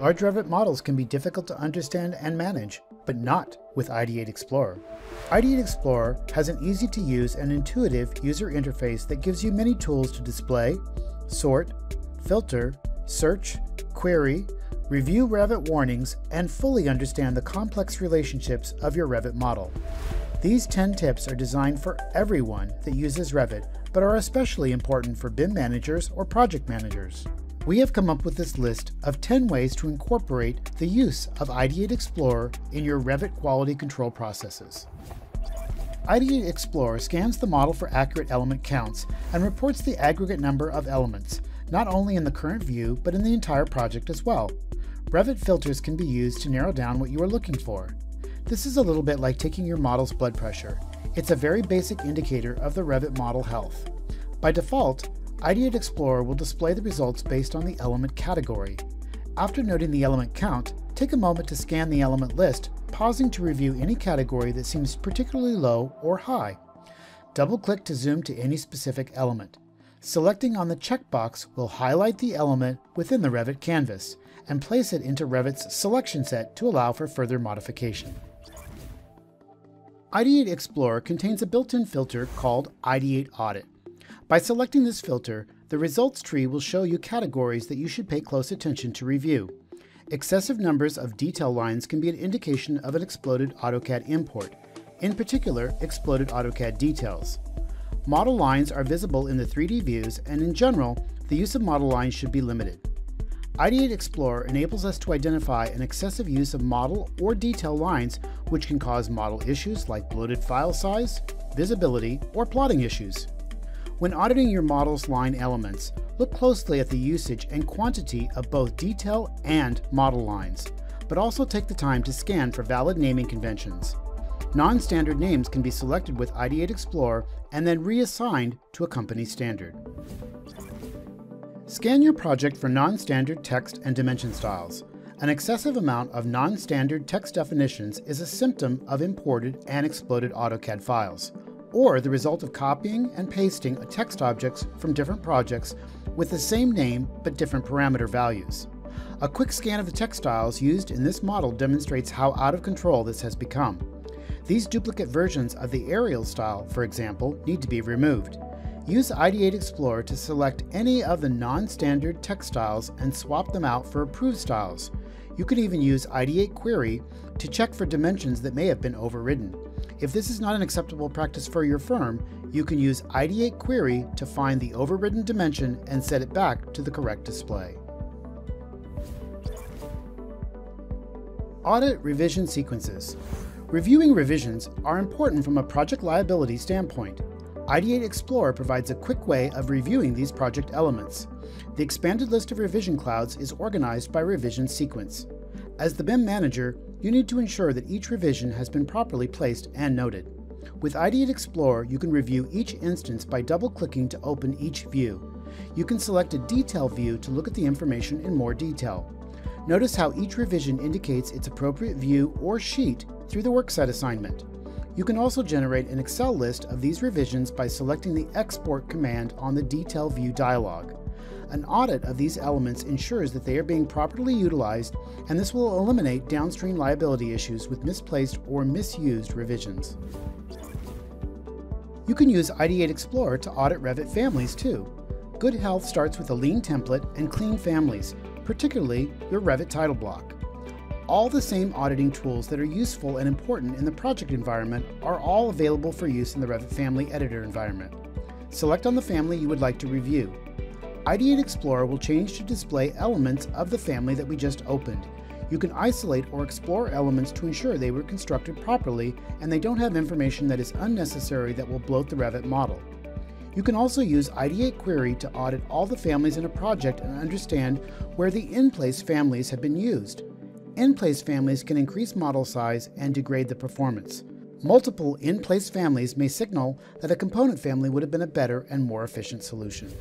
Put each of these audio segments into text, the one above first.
Large Revit models can be difficult to understand and manage, but not with Ideate Explorer. Ideate Explorer has an easy to use and intuitive user interface that gives you many tools to display, sort, filter, search, query, review Revit warnings, and fully understand the complex relationships of your Revit model. These 10 tips are designed for everyone that uses Revit, but are especially important for BIM managers or project managers we have come up with this list of 10 ways to incorporate the use of Ideate Explorer in your Revit quality control processes. Ideate Explorer scans the model for accurate element counts and reports the aggregate number of elements, not only in the current view, but in the entire project as well. Revit filters can be used to narrow down what you are looking for. This is a little bit like taking your model's blood pressure. It's a very basic indicator of the Revit model health. By default, Ideate Explorer will display the results based on the element category. After noting the element count, take a moment to scan the element list, pausing to review any category that seems particularly low or high. Double-click to zoom to any specific element. Selecting on the checkbox will highlight the element within the Revit canvas and place it into Revit's selection set to allow for further modification. Ideate Explorer contains a built-in filter called ID8 Audit. By selecting this filter, the results tree will show you categories that you should pay close attention to review. Excessive numbers of detail lines can be an indication of an exploded AutoCAD import, in particular, exploded AutoCAD details. Model lines are visible in the 3D views, and in general, the use of model lines should be limited. Ideate Explorer enables us to identify an excessive use of model or detail lines which can cause model issues like bloated file size, visibility, or plotting issues. When auditing your model's line elements, look closely at the usage and quantity of both detail and model lines, but also take the time to scan for valid naming conventions. Non-standard names can be selected with Ideate Explorer and then reassigned to a company standard. Scan your project for non-standard text and dimension styles. An excessive amount of non-standard text definitions is a symptom of imported and exploded AutoCAD files or the result of copying and pasting text objects from different projects with the same name but different parameter values. A quick scan of the text styles used in this model demonstrates how out of control this has become. These duplicate versions of the Arial style, for example, need to be removed. Use Ideate Explorer to select any of the non-standard text styles and swap them out for approved styles. You can even use Ideate Query to check for dimensions that may have been overridden. If this is not an acceptable practice for your firm, you can use Ideate Query to find the overridden dimension and set it back to the correct display. Audit revision sequences. Reviewing revisions are important from a project liability standpoint. Ideate Explorer provides a quick way of reviewing these project elements. The expanded list of revision clouds is organized by revision sequence. As the BIM manager, you need to ensure that each revision has been properly placed and noted. With Ideate Explorer, you can review each instance by double-clicking to open each view. You can select a detail view to look at the information in more detail. Notice how each revision indicates its appropriate view or sheet through the workset assignment. You can also generate an Excel list of these revisions by selecting the Export command on the Detail View dialog. An audit of these elements ensures that they are being properly utilized, and this will eliminate downstream liability issues with misplaced or misused revisions. You can use Ideate Explorer to audit Revit families too. Good health starts with a lean template and clean families, particularly your Revit title block. All the same auditing tools that are useful and important in the project environment are all available for use in the Revit Family Editor environment. Select on the family you would like to review. Ideate Explorer will change to display elements of the family that we just opened. You can isolate or explore elements to ensure they were constructed properly and they don't have information that is unnecessary that will bloat the Revit model. You can also use Ideate Query to audit all the families in a project and understand where the in-place families have been used. In-place families can increase model size and degrade the performance. Multiple in-place families may signal that a component family would have been a better and more efficient solution.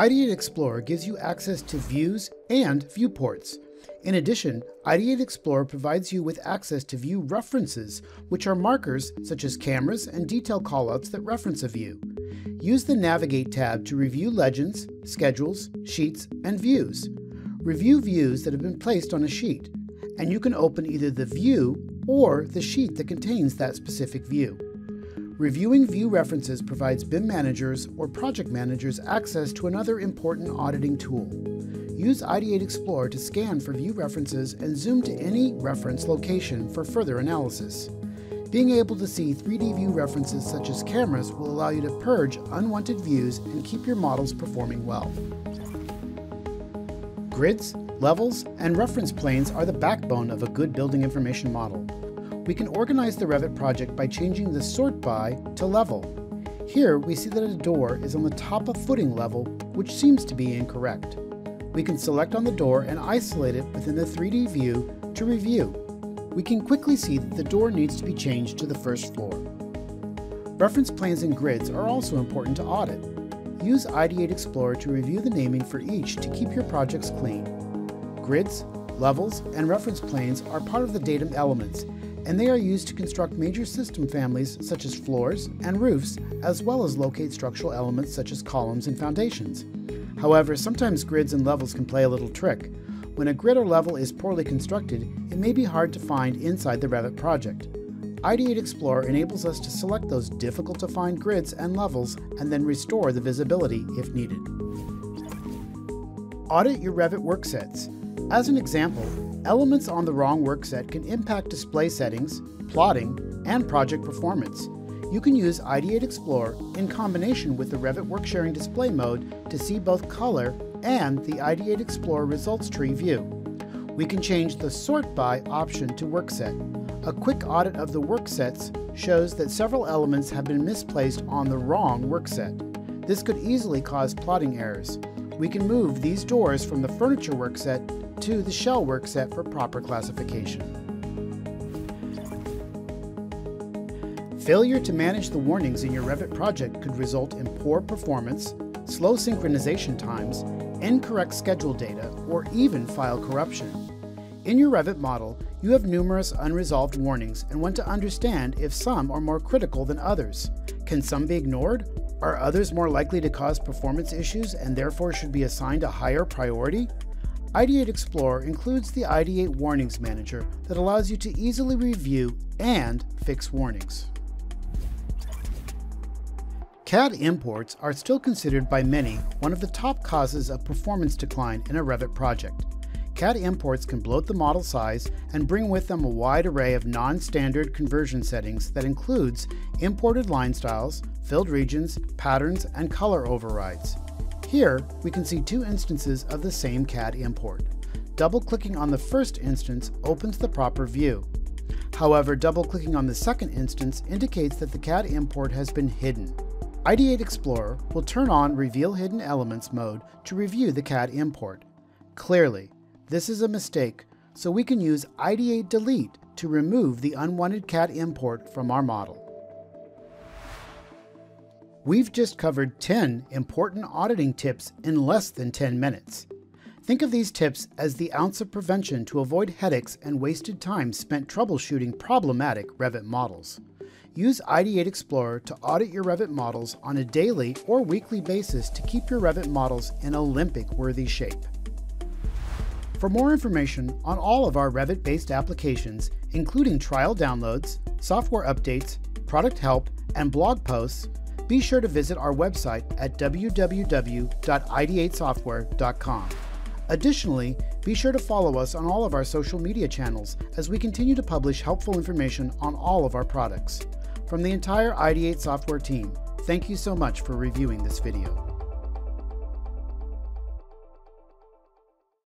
Ideate Explorer gives you access to views and viewports. In addition, Ideate Explorer provides you with access to view references, which are markers such as cameras and detail callouts that reference a view. Use the Navigate tab to review legends, schedules, sheets, and views. Review views that have been placed on a sheet, and you can open either the view or the sheet that contains that specific view. Reviewing view references provides BIM managers or project managers access to another important auditing tool. Use Ideate Explorer to scan for view references and zoom to any reference location for further analysis. Being able to see 3D view references such as cameras will allow you to purge unwanted views and keep your models performing well. Grids, levels, and reference planes are the backbone of a good building information model we can organize the Revit project by changing the sort by to level. Here we see that a door is on the top of footing level, which seems to be incorrect. We can select on the door and isolate it within the 3D view to review. We can quickly see that the door needs to be changed to the first floor. Reference planes and grids are also important to audit. Use Ideate Explorer to review the naming for each to keep your projects clean. Grids, levels, and reference planes are part of the datum elements and they are used to construct major system families such as floors and roofs, as well as locate structural elements such as columns and foundations. However, sometimes grids and levels can play a little trick. When a grid or level is poorly constructed, it may be hard to find inside the Revit project. Ideate Explorer enables us to select those difficult to find grids and levels and then restore the visibility if needed. Audit your Revit worksets. As an example, Elements on the wrong workset can impact display settings, plotting, and project performance. You can use Ideate Explorer in combination with the Revit Worksharing display mode to see both color and the Ideate Explorer results tree view. We can change the Sort By option to Workset. A quick audit of the worksets shows that several elements have been misplaced on the wrong workset. This could easily cause plotting errors. We can move these doors from the furniture workset to the shell workset for proper classification. Failure to manage the warnings in your Revit project could result in poor performance, slow synchronization times, incorrect schedule data, or even file corruption. In your Revit model, you have numerous unresolved warnings and want to understand if some are more critical than others. Can some be ignored? Are others more likely to cause performance issues and therefore should be assigned a higher priority? Ideate Explorer includes the Ideate Warnings Manager that allows you to easily review and fix warnings. CAD imports are still considered by many one of the top causes of performance decline in a Revit project. CAD imports can bloat the model size and bring with them a wide array of non-standard conversion settings that includes imported line styles, filled regions, patterns, and color overrides. Here, we can see two instances of the same CAD import. Double-clicking on the first instance opens the proper view. However, double-clicking on the second instance indicates that the CAD import has been hidden. Ideate Explorer will turn on Reveal Hidden Elements mode to review the CAD import. Clearly, this is a mistake, so we can use Ideate Delete to remove the unwanted CAD import from our model. We've just covered 10 important auditing tips in less than 10 minutes. Think of these tips as the ounce of prevention to avoid headaches and wasted time spent troubleshooting problematic Revit models. Use Ideate Explorer to audit your Revit models on a daily or weekly basis to keep your Revit models in Olympic-worthy shape. For more information on all of our Revit-based applications, including trial downloads, software updates, product help, and blog posts, be sure to visit our website at www.ideatesoftware.com. Additionally, be sure to follow us on all of our social media channels as we continue to publish helpful information on all of our products. From the entire Ideate software team, thank you so much for reviewing this video.